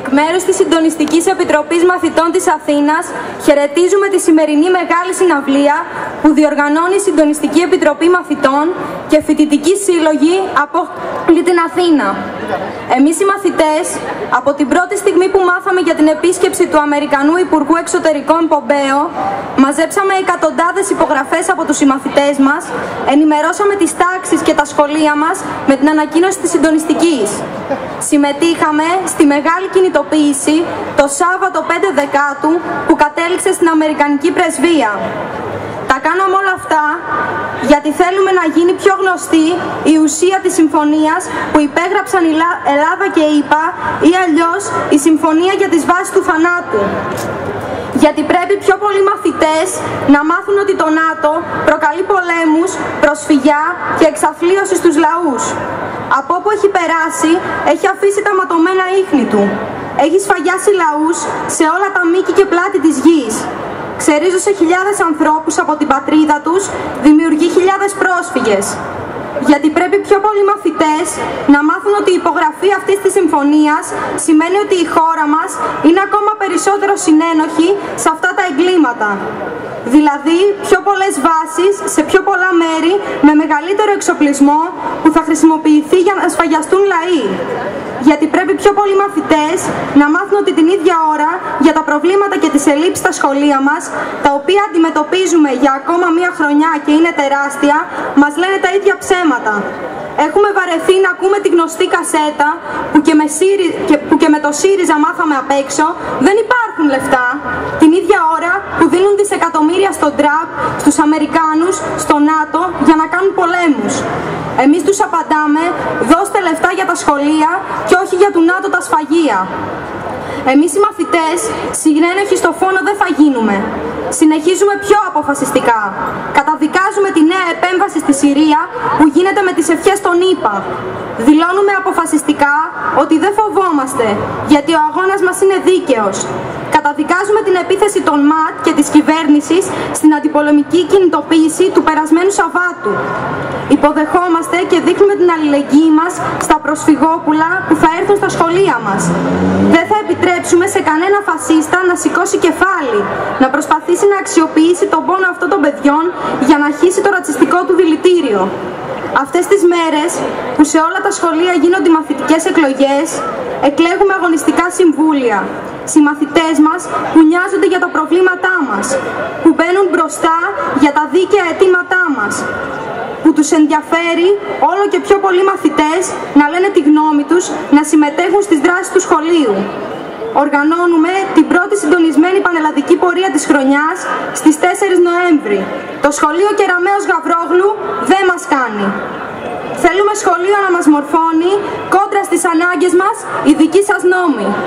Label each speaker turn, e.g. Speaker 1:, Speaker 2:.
Speaker 1: Εκ μέρους της Συντονιστικής Επιτροπής Μαθητών της Αθήνας, χαιρετίζουμε τη σημερινή μεγάλη συναυλία που διοργανώνει η Συντονιστική Επιτροπή Μαθητών και Φοιτητική Σύλλογη από όλη την Αθήνα. Εμείς οι μαθητές, από την πρώτη στιγμή που μάθαμε για την επίσκεψη του Αμερικανού Υπουργού Εξωτερικών Πομπέο, μαζέψαμε εκατοντάδες υπογραφές από τους συμμαθητές μας, ενημερώσαμε τις τάξεις και τα σχολεία μας με την ανακοίνωση της Συντονιστικής. Συμμετείχαμε στη μεγάλη κινητοποίηση το Σάββατο 5 Δεκάτου που κατέληξε στην Αμερικανική Πρεσβεία. Τα κάναμε όλα αυτά γιατί θέλουμε να γίνει πιο γνωστή η ουσία της συμφωνίας που υπέγραψαν η Ελλάδα και η ΙΠΑ ή αλλιώς η συμφωνία για τις βάσεις του θανάτου. Γιατί πρέπει πιο πολλοί μαθητές να μάθουν ότι το ΝΑΤΟ προκαλεί πολέμους, προσφυγιά και εξαθλίωση στους λαούς. Από όπου έχει περάσει, έχει αφήσει τα ματωμένα ίχνη του. Έχει σφαγιάσει λαούς σε όλα τα μήκη και πλάτη της γης. Ξερίζωσε χιλιάδες ανθρώπους από την πατρίδα τους, δημιουργεί χιλιάδες πρόσφυγες. Γιατί πρέπει πιο πολλοί μαθητές να μάθουν ότι η υπογραφή αυτής της συμφωνίας σημαίνει ότι η χώρα μας είναι ακόμα περισσότερο συνένοχη σε αυτά τα εγκλήματα. Δηλαδή πιο πολλές βάσεις σε πιο πολλά μέρη με μεγαλύτερο εξοπλισμό που θα χρησιμοποιηθεί για να σφαγιαστούν λαοί. Γιατί πρέπει πιο πολλοί μαθητές να μάθουν ότι την ίδια ώρα για τα προβλήματα και τις ελλείψεις στα σχολεία μας, τα οποία αντιμετωπίζουμε για ακόμα μία χρονιά και είναι τεράστια, μας λένε τα ίδια ψέματα. Έχουμε βαρεθεί να ακούμε τη γνωστή κασέτα που και με, και, που και με το ΣΥΡΙΖΑ μάθαμε απ' έξω. Δεν υπάρχουν λεφτά. Την ίδια ώρα που δίνουν δισεκατομμύρια στον Τραπ, στους Αμερικάνους, στο ΝΑΤΟ για να κάνουν πολέμους. Εμείς τους απαντάμε, δώστε λεφτά για τα σχολεία και όχι για του ΝΑΤΟ τα σφαγεία. Εμείς οι μαθητές συνένοχοι στο φόνο δεν θα γίνουμε. Συνεχίζουμε πιο αποφασιστικά. Καταδικάζουμε τη νέα επέμβαση στη Συρία που γίνεται με τις ευχές των ΗΠΑ. Δηλώνουμε αποφασιστικά ότι δεν φοβόμαστε, γιατί ο αγώνας μας είναι δίκαιος. Καταδικάζουμε την επίθεση των ΜΑΤ και της κυβέρνησης στην αντιπολεμική κινητοποίηση του περασμένου Σαββάτου. Υποδεχόμαστε και δείχνουμε την αλληλεγγύη μας στα προσφυγόπουλα που θα έρθουν στα σχολεία μας. Δεν θα επιτρέψουμε σε κανένα φασίστα να σηκώσει κεφάλι, να προσπαθήσει να αξιοποιήσει τον πόνο αυτών των παιδιών για να χύσει το ρατσιστικό του δηλητήριο. Αυτές τις μέρες που σε όλα τα σχολεία γίνονται μαθητικές εκλογές, εκλέγουμε αγωνιστικά συμβούλια. Συμμαθητές μας που νοιάζονται για τα προβλήματά μας, που μπαίνουν μπροστά για τα δίκαια αιτήματά μας, που τους ενδιαφέρει όλο και πιο πολλοί μαθητές να λένε τη γνώμη τους, να συμμετέχουν στις δράσεις του σχολείου. Οργανώνουμε την πρώτη συντονισμένη πανελλαδική πορεία της χρονιάς στις 4 Νοέμβρη. Το σχολείο Κεραμέως Γαβρόγλου δεν μας κάνει. Θέλουμε σχολείο να μας μορφώνει κόντρα στις ανάγκες μας η δική σας νόμη.